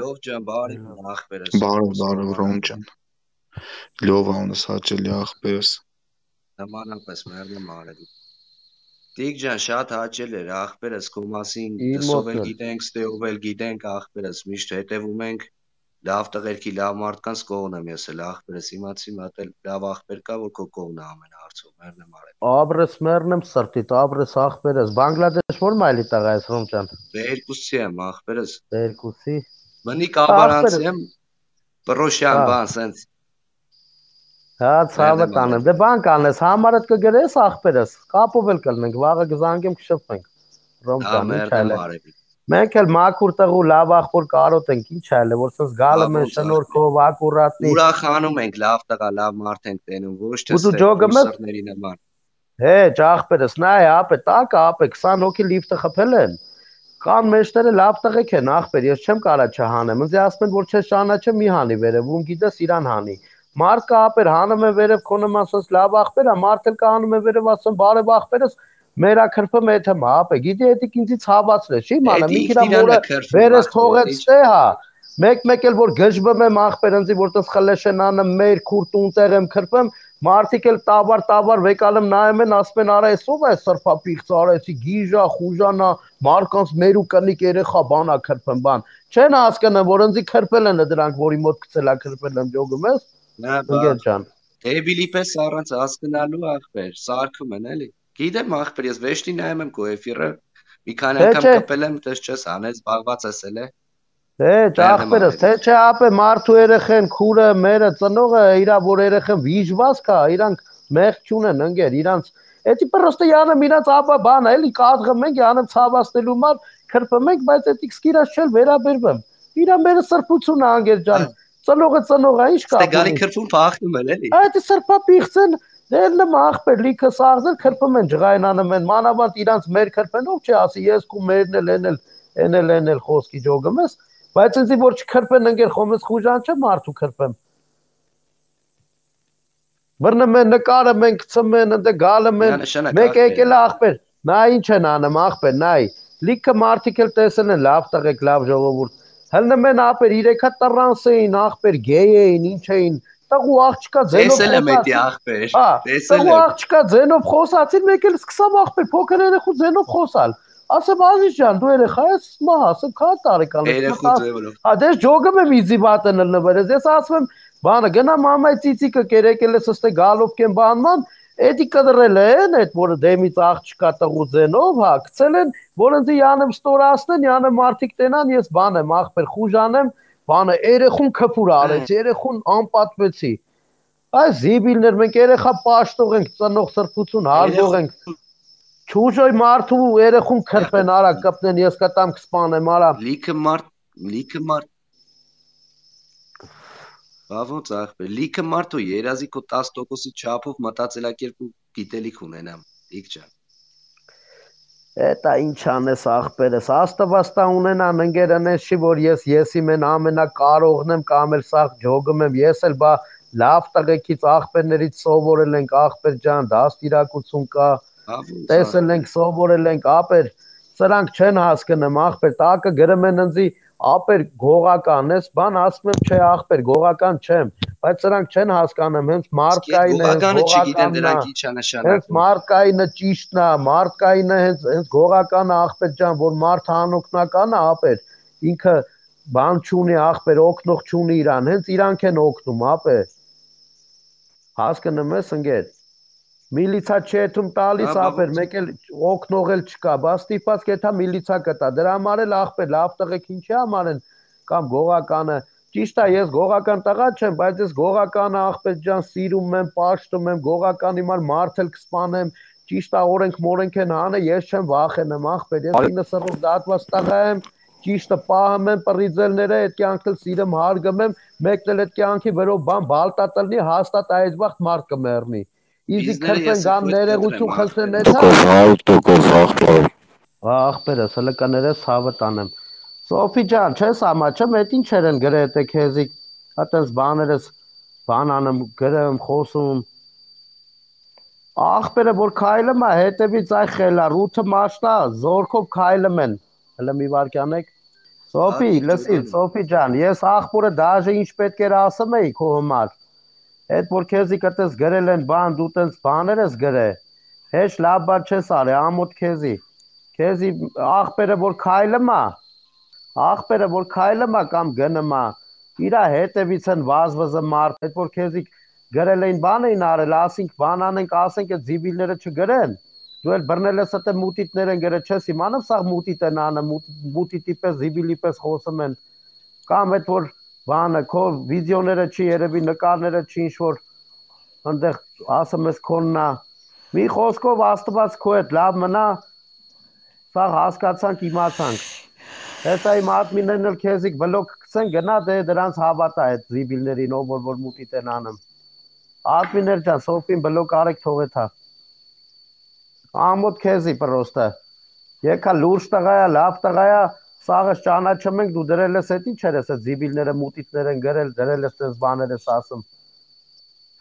Լով ջան, բարի ախպերս։ Բարև, բարև Ռոմ ջան։ Լով անես հաճելի ախպերս։ Նմանապես մերն մարել։ Տիկ ջան, շատ հաճել էր ախպերս քո մասին, դսով էլ գիտենք, ստեով էլ գիտենք ախպերս, միշտ հետևում ենք լավ տղերքի, լավ մարդկանց կողն եմ ես էլ ախպերս, իմացի մատ էլ լավ ախպեր կա, որ քո կողն է ամեն հարցում, մերն մարել։ Աբրես մերնեմ սրտիտ, աբրես ախպերս։ Բանգլադեշ ո՞ր մայլի տղա ես Ռոմ ջան։ Երկուսի եմ ախպերս։ Երկուսի։ Մնի կաբարանցի Ախպերս։ եմ, Պրոշյան Հա։ բան, սենց Հա, ցավը մարել։ Դե բան կանես, համարդ կգրես ախպերս։ Կապով էլ կլնենք, վաղը կզանգեմ կշփվենք։ Ռոմ հա է։ մարել։ Մենք էլ մաքուր տղու լավ ախոր կարոտ ենք, ինչ այլ է, որ սենց գալը մեն շնորհքով ակուրատնի։ Ուրախանում ենք, լավ տղա, լավ մարդ ենք տենում, ոչ թե կուրսերների նման։ Հե, ջախպերս, նայ, ապե, տակը, ապե, 20 հոգի լիֆտը խփել են։ Կան մեջները լավ տղեկ են, ախպեր, ես չեմ կարա չհանեմ։ Ինձ ասում են, որ չէ շանաչը մի հանի վերև, ում գիտես իրան հանի։ Մարկը ապեր հանում է վերև քո նման ասած լավ ախպեր է, մարդ էլ կանում է վերև ասում բարև ախպերս, մերա քրփը մեթը մա, ապե, գիտի էդի ինձի ցավացրել, չի մանա, մի քիրա է քրփում, վերես թողեց ստե, հա։ Մեկ-մեկ էլ որ գժբեմ եմ ախպեր ընձի որտես խլեշեն անը մեր քուրտուն տեղ եմ քրփեմ, մարդիկ էլ տաբար-տաբար վեկալեմ նայում են, ասում են արա էս ով է սրփապիղծ արեցի, գիժա, խուժանա, մարկանց մերու կնիկ երեխա բանա քրփեմ բան։ Չեն հասկանում, որ ընձի քրփել են դրանք, որի մոտ գցելա քրփել եմ ջոգում ես, ընկեր ջան։ Էբիլի պես առանց հասկանալու ախպեր, սարքում են էլի։ Գիտեմ ախպեր, ես վեշտի նայում եմ քո էֆիրը, մի քանի անգամ կպել եմ, դες չես անել, զբաղված ես էլ է։ Դե ջախպերս, թե չէ ապե մարդու երեխեն քուրը մերը ծնողը իրա որ երեխեն վիժված կա, իրանք մեղ չունեն ընկեր, իրանց Էդի պրոստը յանը իրանց ապա բան էլի կածղում ենք, յանը ցավացնելու մար քրփում ենք, բայց էդի սկիրած չել վերաբերվում։ Իրա մերը սրբություն է անգեր ջան։ Ծնողը ծնող է, ինչ կա։ Ստե գալի քրփում փախնում են էլի։ Այդ սրբա պիղծեն դերնը ախպեր լիքը սաղձել քրփում են ջղայնանում են մանավանդ իրանց մեր քրփենով չի ասի ես քու մերն էլ էնել էնել էնել խոսքի ջոգում ես բայց ինձի որ չքրփեն ընկեր խոմես խուժան չէ մարդու քրփեմ Բռնում են նկարը մենք ծմեն ընդ գալը Նա են նշանակ մեկ եկել է։ ախպեր նա ինչ են անում ախպեր նայ լիքը մարդիկ էլ տեսել են լավ տղեկ լավ ժողովուրդ հլնում են ախպեր իրեքա տրանս էին ախպեր գեյ էին ինչ էին տղու աղջկա ձենով Տեսել եմ էդի ախպեր։ Հա, Տեսել տղու եմ։ աղջկա ձենով խոսացին, մեկ էլ սկսավ ախպեր փոքր երեխու ձենով խոսալ։ Ասեմ Ազիզ ջան, դու երեխա ես, մա, ասեմ քա տարեկան ես։ Երեխու ձևով։ Հա, դες ջոգում եմ իզի բատն լնվերես։ Ես ասում եմ, բանը գնա մամայ ծիծիկը կերեկել ես ըստե գալով կեն բանման, էդի կդրել են այդ որ դեմից աղջկա տղու ձենով, հա, գցել են, որ ինձ յանեմ ստորացնեն, յանը մարդիկ տենան, ես բան եմ ախպեր խուժանեմ, բանը երեխուն քփուր արեց, երեխուն անպատվեցի։ Այս զիբիլներ մենք երեխա պաշտող ենք, ծնող սրբություն հարգող ենք։ Չուժոյ մարդու երեխուն քրփեն արա կպնեն, ես կտամ կսպանեմ արա։ Լիքը մարդ, լիքը մարդ Բա ոնց ախպեր, լիքը մարդու երազի քո 10%-ի չափով մտածելակերպ ու գիտելիք ունենամ։ Լիք ջան։ Էտա ինչ անես ախպերս, աստվածտա ունենան ընկերանես չի որ ես եսի մեն ամենակարողն եմ կամ էլ սաղ ջոգում եմ, ես էլ բա լավ տղեկից ախպերներից սովորել ենք ախպեր ջան, դաստիարակություն կա, տեսել ենք, սովորել ենք ապեր, սրանք չեն հասկանում ախպեր, տակը գրում են ընձի ապեր գողական ես, բան ասում եմ չէ ախպեր, գողական չեմ, բայց սրանք չեն հասկանում, հենց մարկային է, հենց Գողականը չգիտեն դրանք ինչա Հենց նշանակում։ մարկայինը ճիշտն է, մարկայինը հենց հենց գողականը ախպեր ջան, որ մարդը անօգնական է ախպեր, ինքը բան չունի ախպեր, օգնող չունի իրան, հենց իրանք են օգնում ախպեր։ Հասկանում ես ընկեր։ Միլիցա չեթում տալիս ոնց։ մեկ էլ օգնող էլ չկա, բա ստիպած կետա միլիցա կտա։ Դրա համար էլ ախպեր, լավ տղեկ ինչի համար են կամ գողականը Ճիշտ է, ես գողական տղա չեմ, բայց ես գողականը ախպեր ջան սիրում եմ, պաշտում եմ, գողականի մար մարդ էլ կսպանեմ, ճիշտ է օրենք մորենք են հանը, ես չեմ վախենում ախպեր, ես 90-ով դատված տղա եմ, ճիշտը պահում եմ պրիձելները, այդ կյանքն էլ սիրեմ, հարգում եմ, մեկն էլ այդ կյանքի վրով բան բալտա տնի, հաստատ այս վաղ մարդ կմեռնի։ Իզի քրտեն ես գան ներեգություն կտրեմ, խլցեն Տոկոս էթա։ 100% ախպեր։ Ախպերս հələ կներես ցավը տանեմ։ Սոֆի ջան, չես ամաչեմ, այդ ինչ են գրել թե քեզի։ Հատես բաներս բան անեմ, գրեմ, խոսում։ Ախպերը որ քայլում է, հետևից այ խելա, ռութը մաշտա, զորքով քայլում են։ Հələ մի վարքյան եք։ Սոփի, Ադիկ լսի, Սոփի ջան, ես աղբորը դաժե ինչ պետք էր ասում էի քո համար։ Այդ որ քեզի կտես գրել են բան, դու տենց բաներ ես գրել։ Հեչ լավ բան չես արի, ամոթ քեզի։ Քեզի աղբերը որ քայլում է, աղբերը որ քայլում է կամ գնում է, իրա հետևից են վազվզը մարդ, այդ որ քեզի գրել էին բան էին արել, ասինք բան անենք, ասենք այդ զիբիլները չգրեն։ Դու էլ բռնել ես այդ մուտիտներ են գրել, չես իմանում սա մուտիտ են անը, մուտիտի պես զիբիլի պես խոսում են։ Կամ այդ որ բանը քո վիդեոները չի երևի նկարները չի ինչ որ այնտեղ ասում ես քոննա մի խոսքով աստված քո հետ լավ մնա սա հասկացանք իմացանք Հետա իմ ադմիններն էլ քեզիկ բլոկ կցեն գնա դե դրանց հավատա այդ զիբիլներին ով որ որ մուտի տեն անում ադմիններ ջան սոֆին բլոկ արեք թողეთ հա ամոթ քեզի պրոստը եկա լուրջ տղայա լավ տղայա սաղը ճանաչում ենք դու դրել ես այդ ինչ ես այդ զիբիլները մուտիտներ են գրել դրել ես այս բաներ ես ասում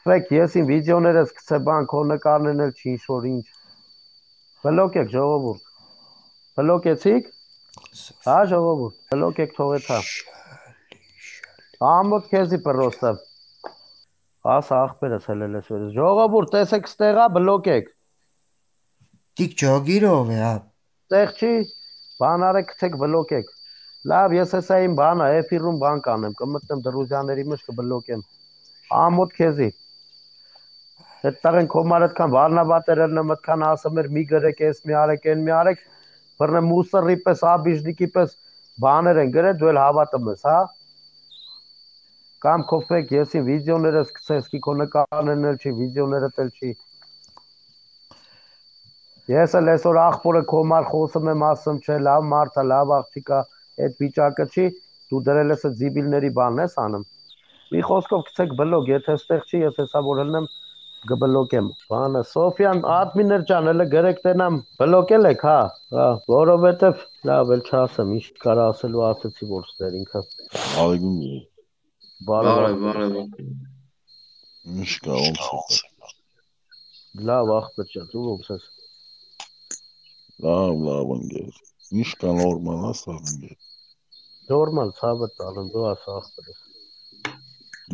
Ֆեկ ես իմ վիդեոներս գցե բան քո նկարներն էլ չի ինչ-որ ինչ բլոկ եք ժողովուրդ բլոկեցիք հա ժողովուրդ բլոկ եք թողეთ հա ամոթ քեզի պրոստը աս ախպերս հելել ես որ ժողովուրդ տեսեք ստեղա բլոկ եք Տիկ ջոգիրով է, հա։ Տեղ չի բան արեք գցեք բլոկ եք լավ ես հեսա իմ բանը էֆիրում բան կանեմ կմտնեմ դրուզյաների մեջ կբլոկեմ ամոթ քեզի Այդ տաղեն կոմար այդքան վարնավատերն եմ այդքան ասում էր մի գրեք, էս մի արեք, այն մի արեք, բռնե մուսրի պես, աբիժնիկի պես բաներ են գրել, դու էլ հավատում ես, հա։ Կամ կոֆեք, եսի վիդեոները սկսես, կի քո նկարներն էլ չի, վիդեոները էլ չի։ Ես էլ այսօր աղբորը կոմար խոսում եմ, ասում չէ, լավ մարդա, լավ աղջիկա, այդ վիճակը չի, դու դրել ես այդ զիբիլների բանն ես անում։ Մի խոսքով գցեք բլոգ, եթե այստեղ չի, ես հեսա որ ելնեմ գբլոկեմ։ Բանը Սոֆյան ադմիներ ջան, հələ գրեք տենամ բլոկել եք, հա։ Հա, որովհետև լավ էլ չասեմ, ինչ կարա ասելու ասեցի որ ստեր ինքը։ Ալեգուն։ Բարև, բարև։ Ինչ կա ոնց է։ լավ ախպեր ջան, դու ոնց ես։ Լավ, լավ ընկեր։ Ինչ կա նորմալ ասա ընկեր։ Նորմալ ցավը տալն դու ասա ախպեր ես։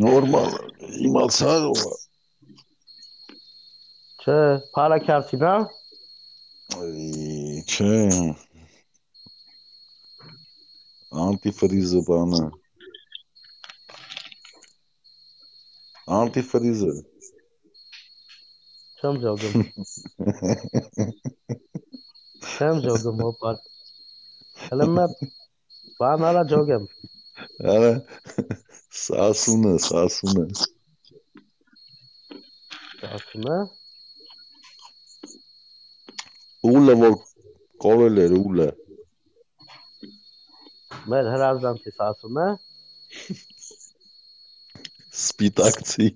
Նորմալ։ Իմացա ու Չէ, փարակյարցին, հա։ Չէ։ Անտիֆրիզը բանը։ Անտիֆրիզը։ Չեմ ժողում ոպար։ Հələ բան արա ժողեմ։ Արա սասունը, սասունը։ Ասում է։ Ուլը որ կորել էր ուլը։ Մեր հրազդանցից ասում է։ Սպիտակցի։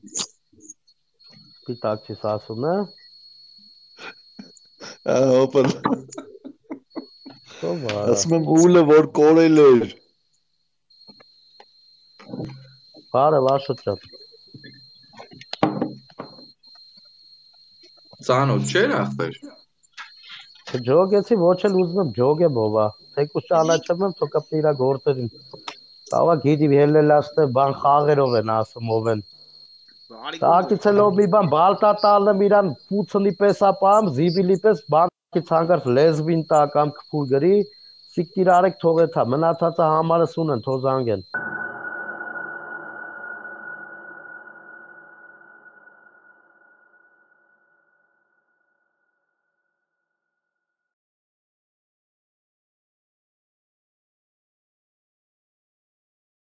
է։ Ապա Ո՞վ է։ ասում եմ ուլը որ կորել էր։ Բարև Աշոտ Ծանոթ չէր ախպեր։ Ջոգեցի ոչ էլ ուզում եմ ջոգեմ ովա։ Թեկուս ճանաչում եմ թոքա իրա գործերին։ Տավա գիտի հելելաստը բան խաղերով են ասում ով են։ Տակիցելով մի բան բալտա տալը իրան փուցնի պես ապամ զիբիլի պես բանկի ցանկարծ լեզվին տա կամ քփուր գրի սիկտիր արեք թողեթա մնացածը համարս ունեն թոզանգեն